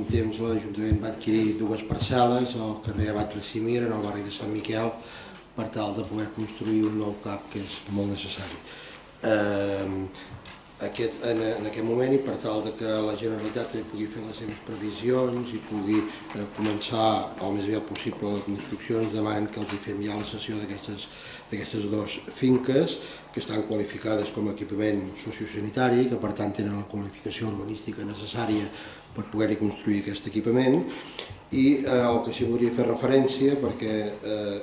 un temps l'Ajuntament va adquirir dues parcel·les al carrer Abat Recimir, en el barri de Sant Miquel, per tal de poder construir un nou CAP que és molt necessari. Eh, aquest, en, en aquest moment i per tal de que la Generalitat pugui fer les seves previsions i pugui eh, començar el més aviat possible la construcció, ens demanen que els hi fem ja la sessió d'aquestes dues finques que estan qualificades com a equipament sociosanitari, que per tant tenen la qualificació urbanística necessària per poder-hi construir aquest equipament. I eh, el que sí voldria fer referència perquè eh,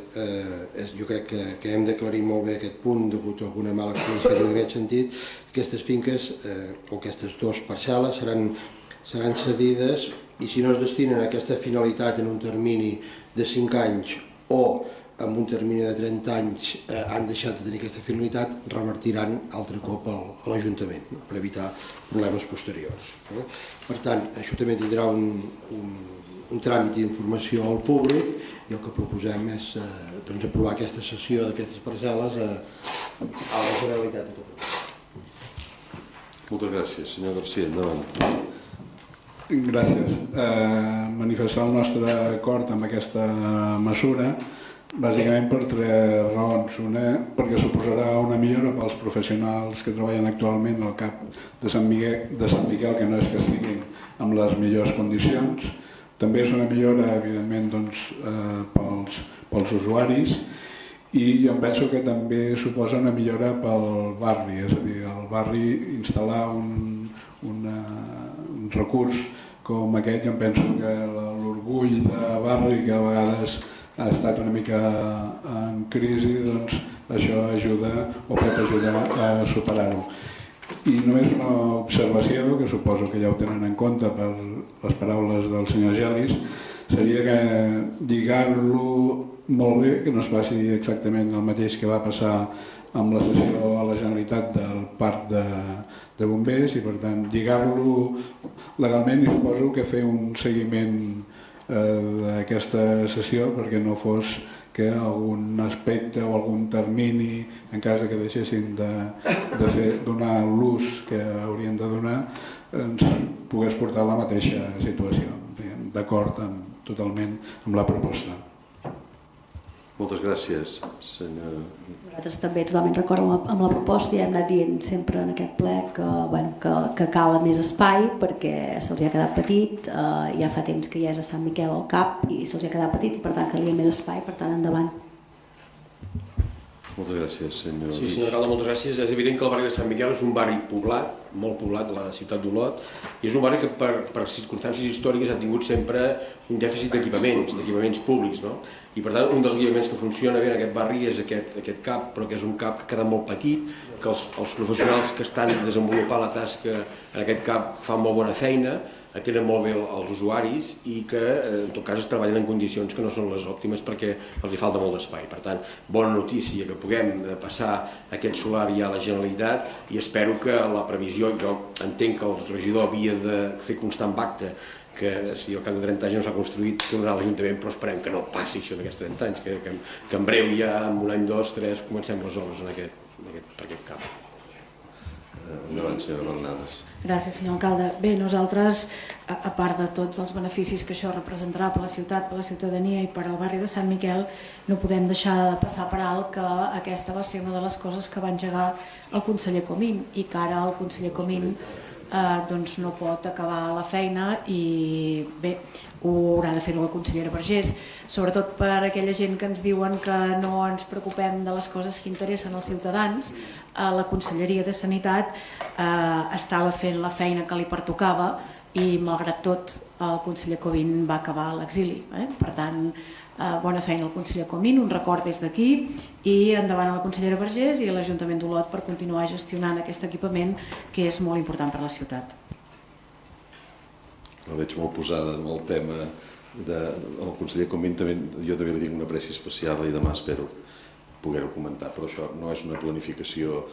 crec que, que hem d'aclarir molt bé aquest punt degut a alguna mala experiència que en aquest sentit aquestes finques eh, o aquestes dues parcel·les seran, seran cedides i si no es destinen a aquesta finalitat en un termini de 5 anys o amb un termini de 30 anys eh, han deixat de tenir aquesta finalitat, revertiran altre cop al, a l'Ajuntament no? per evitar problemes posteriors. Eh? Per tant, això també tindrà un, un, un tràmit d'informació al públic i el que proposem és eh, doncs, aprovar aquesta sessió d'aquestes parcel·les a, a la Generalitat de Catalunya. Moltes gràcies. Senyor García, endavant. Gràcies. Eh, manifestar el nostre acord amb aquesta mesura bàsicament per tres raons. Una, perquè suposarà una millora pels professionals que treballen actualment al CAP de Sant, Miguel, de Sant Miquel, que no és que estiguin amb les millors condicions. També és una millora, evidentment, doncs, eh, pels, pels usuaris i jo penso que també suposa una millora pel barri, és a dir, el barri instal·lar un, una, un recurs com aquest, jo penso que l'orgull de barri que a vegades ha estat una mica en crisi, doncs això ajuda o pot ajudar a superar-ho. I només una observació, que suposo que ja ho tenen en compte per les paraules del senyor Gelis, seria que lligar-lo molt bé, que no es faci exactament el mateix que va passar amb la sessió a la Generalitat del Parc de, de Bombers i per tant lligar-lo legalment i suposo que fer un seguiment d'aquesta sessió perquè no fos que algun aspecte o algun termini, en cas que deixessin de, de fer, donar l'ús que haurien de donar, ens pogués portar a la mateixa situació. D'acord totalment amb la proposta. Moltes gràcies, senyor... Nosaltres també totalment d'acord amb, amb la proposta i hem anat dient sempre en aquest ple que, bueno, que, que cal més espai perquè se'ls ha quedat petit, eh, ja fa temps que ja és a Sant Miquel al cap i se'ls ha quedat petit i per tant calia més espai, per tant endavant. Moltes gràcies, senyor. Sí, senyor Calda, moltes gràcies. És evident que el barri de Sant Miquel és un barri poblat, molt poblat, la ciutat d'Olot, i és un barri que per, per circumstàncies històriques ha tingut sempre un dèficit d'equipaments, d'equipaments públics, no? I per tant, un dels equipaments que funciona bé en aquest barri és aquest, aquest CAP, però que és un CAP que ha quedat molt petit, que els, els professionals que estan desenvolupant la tasca en aquest CAP fan molt bona feina, atenen molt bé els usuaris i que eh, en tot cas es treballen en condicions que no són les òptimes perquè els hi falta molt d'espai. Per tant, bona notícia que puguem eh, passar aquest solar ja a la Generalitat i espero que la previsió, jo entenc que el regidor havia de fer constant acte que si al cap de 30 anys no s'ha construït tornarà a l'Ajuntament, però esperem que no passi això d'aquests 30 anys, que, que, que en breu ja, en un any, dos, tres, comencem les obres en aquest, en aquest, per aquest camp. Endavant, senyora Bernades. Gràcies, senyor alcalde. Bé, nosaltres, a part de tots els beneficis que això representarà per la ciutat, per la ciutadania i per al barri de Sant Miquel, no podem deixar de passar per alt que aquesta va ser una de les coses que va engegar el conseller Comín i que ara el conseller Comín eh, doncs no pot acabar la feina i bé, ho haurà de fer-ho la consellera Vergés, sobretot per aquella gent que ens diuen que no ens preocupem de les coses que interessen als ciutadans, eh, la Conselleria de Sanitat eh, estava fent la feina que li pertocava i malgrat tot el conseller Covin va acabar a l'exili. Eh? Per tant, eh, bona feina al conseller Comín, un record des d'aquí i endavant a la consellera Vergés i a l'Ajuntament d'Olot per continuar gestionant aquest equipament que és molt important per a la ciutat. La veig molt posada amb el tema de, el conseller Comín també, jo també li tinc una apreci especial i demà espero poder-ho comentar, però això no és una planificació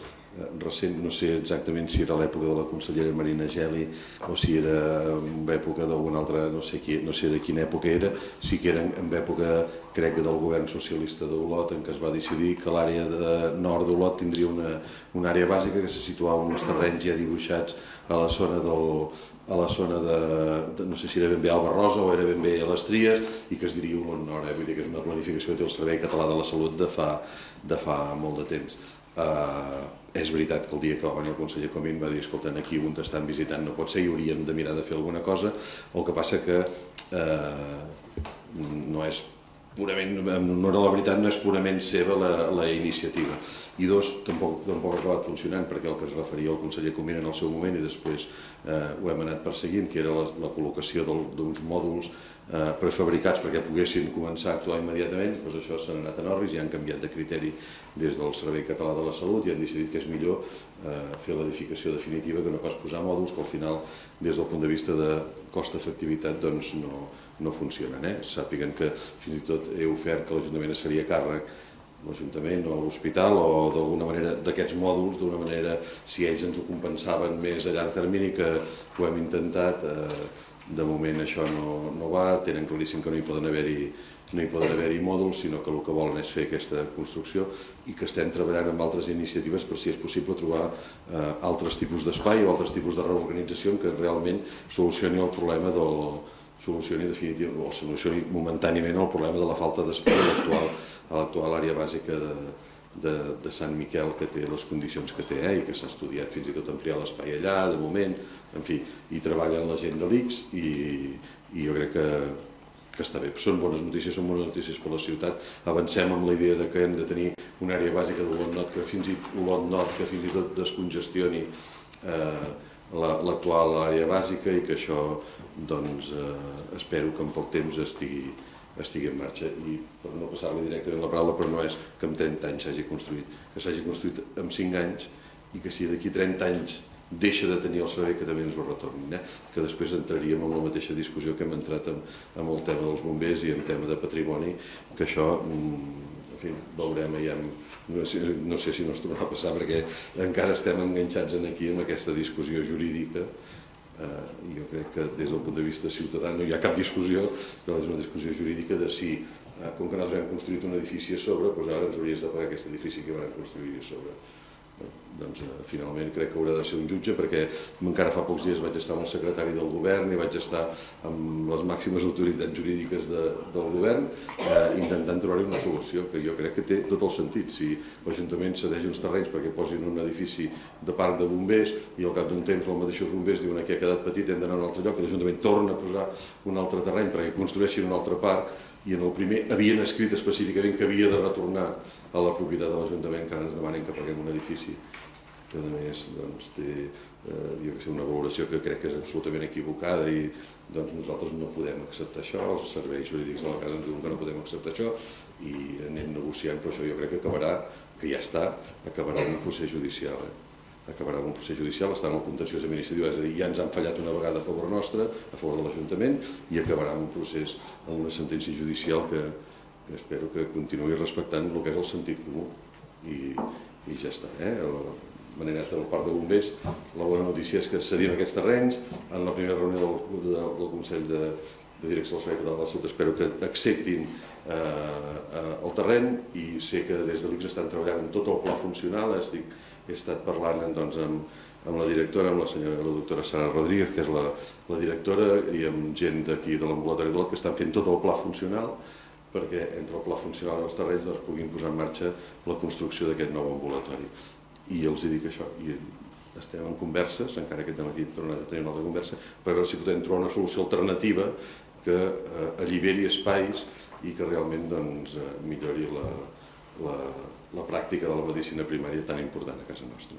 recent, no sé exactament si era l'època de la consellera Marina Geli o si era en època d'alguna altra, no sé, qui, no sé de quina època era, sí que era en època, crec del govern socialista d'Olot, en què es va decidir que l'àrea de nord d'Olot tindria una, una àrea bàsica que se situava en uns terrenys ja dibuixats a la zona del, a la zona de, de, no sé si era ben bé Alba Rosa o era ben bé a les Tries i que es diria Olot Nord, eh? vull dir que és una planificació que té el Servei Català de la Salut de fa, de fa molt de temps. Uh, és veritat que el dia que va venir el conseller Comín va dir escolta, aquí on t'estan visitant no pot ser i hauríem de mirar de fer alguna cosa, el que passa que uh, no és purament, no era la veritat, no és purament seva la, la iniciativa. I dos, tampoc, tampoc ha acabat funcionant perquè el que es referia al conseller Comín en el seu moment i després eh, ho hem anat perseguint, que era la, la col·locació d'uns mòduls eh, prefabricats perquè poguessin començar a actuar immediatament, doncs això s'ha anat a Norris i han canviat de criteri des del Servei Català de la Salut i han decidit que és millor fer l'edificació definitiva que no pas posar mòduls que al final, des del punt de vista de cost-efectivitat, doncs no, no funcionen. Eh? Sàpiguen que fins i tot he ofert que l'Ajuntament es faria càrrec l'Ajuntament o l'Hospital o d'alguna manera d'aquests mòduls, d'una manera, si ells ens ho compensaven més a llarg termini, que ho hem intentat, eh, de moment això no, no va, tenen claríssim que no hi poden haver-hi no hi poden haver-hi mòduls, sinó que el que volen és fer aquesta construcció i que estem treballant amb altres iniciatives per si és possible trobar eh, altres tipus d'espai o altres tipus de reorganització que realment solucioni el problema del, solucioni definitivament o solucioni momentàniament el problema de la falta d'espai a l'actual àrea bàsica de, de, de Sant Miquel que té les condicions que té eh, i que s'ha estudiat fins i tot ampliar l'espai allà, de moment, en fi, i treballen la gent de l'ICS i, i jo crec que, que està bé. Són bones notícies, són bones notícies per la ciutat. Avancem amb la idea de que hem de tenir una àrea bàsica d'Olot Nord que fins i Olot Nord que fins i tot descongestioni eh, l'actual àrea bàsica i que això doncs, eh, espero que en poc temps estigui, estigui en marxa i per no passar-li directament la paraula però no és que en 30 anys s'hagi construït que s'hagi construït en 5 anys i que si d'aquí 30 anys deixa de tenir el servei que també ens ho retornin eh? que després entraríem en la mateixa discussió que hem entrat amb, amb el tema dels bombers i en tema de patrimoni que això mm, en fi, veurem ja, no sé, no sé si no es tornarà a passar perquè encara estem enganxats en aquí amb aquesta discussió jurídica eh, jo crec que des del punt de vista ciutadà no hi ha cap discussió, però és una discussió jurídica de si, eh, com que nosaltres hem construït un edifici a sobre, doncs ara ens hauries de pagar aquest edifici que van construir a sobre doncs eh, finalment crec que haurà de ser un jutge perquè encara fa pocs dies vaig estar amb el secretari del govern i vaig estar amb les màximes autoritats jurídiques de, del govern eh, intentant trobar-hi una solució que jo crec que té tot el sentit. Si l'Ajuntament cedeix uns terrenys perquè posin un edifici de parc de bombers i al cap d'un temps els mateixos bombers diuen que ha quedat petit hem d'anar a un altre lloc i l'Ajuntament torna a posar un altre terreny perquè construeixin un altre parc i en el primer havien escrit específicament que havia de retornar a la propietat de l'Ajuntament que ara ens demanen que paguem un edifici que a més doncs, té eh, sé, una valoració que crec que és absolutament equivocada i doncs, nosaltres no podem acceptar això, els serveis jurídics de la casa ens diuen que no podem acceptar això i anem negociant, però això jo crec que acabarà, que ja està, acabarà un procés judicial. Eh? acabarà un procés judicial, està en el contenciós administratiu, és a dir, ja ens han fallat una vegada a favor nostre, a favor de l'Ajuntament, i acabarà amb un procés, amb una sentència judicial que, que espero que continuï respectant el que és el sentit comú. I, i ja està. Eh? De manera del Parc de Bombers, la bona notícia és que cedim aquests terrenys en la primera reunió del, del, del Consell de, de Direcció del Servei Català de la Salut. Espero que acceptin eh, eh, el terreny i sé que des de l'ICS estan treballant en tot el pla funcional, estic he estat parlant doncs, amb, amb la directora, amb la senyora, la doctora Sara Rodríguez, que és la, la directora, i amb gent d'aquí de l'ambulatori de que estan fent tot el pla funcional perquè entre el pla funcional i els terrenys doncs, puguin posar en marxa la construcció d'aquest nou ambulatori. I els dic això, i estem en converses, encara aquest matí hem tornat a tenir una altra conversa, per veure si podem trobar una solució alternativa que eh, alliberi espais i que realment doncs, eh, millori la, la, la pràctica de la medicina primària tan important a casa nostra.